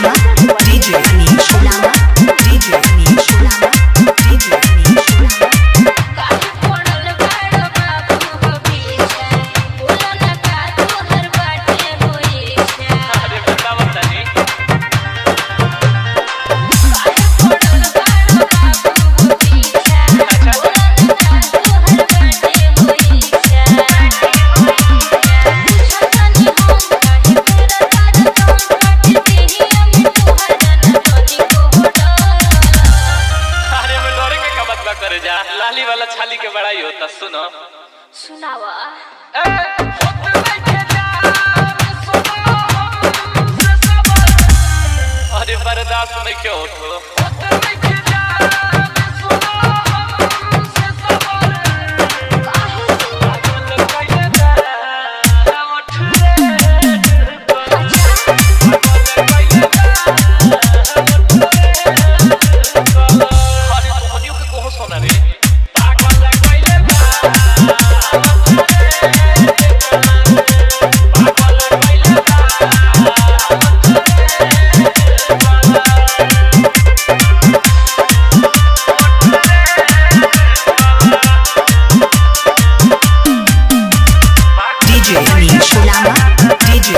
DJ वाला छाली के बड़ाई होता सुनो। सुनावा। अरे बर्दाश्त नहीं क्यों होता? Nama DJ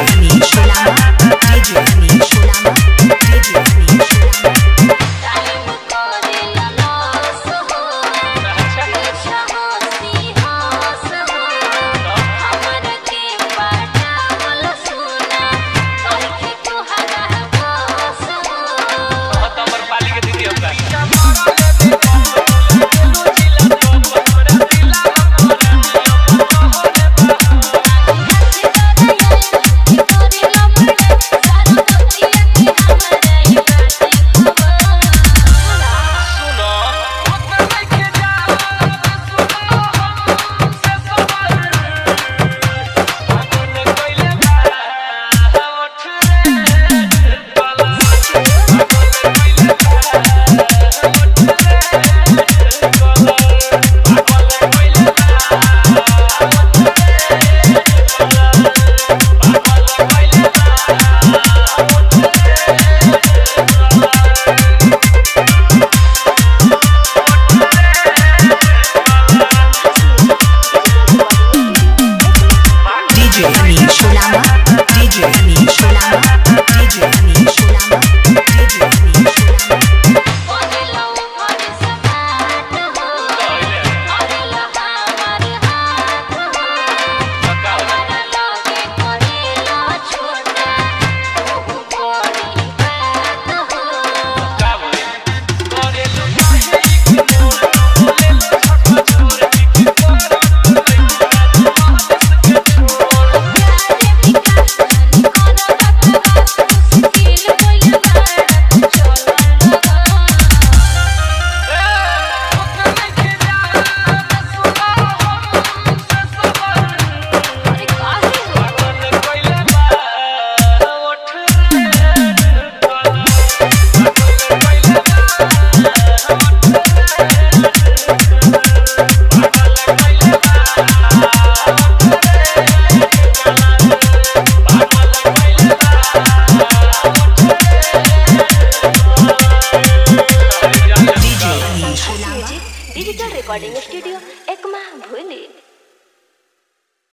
recording studio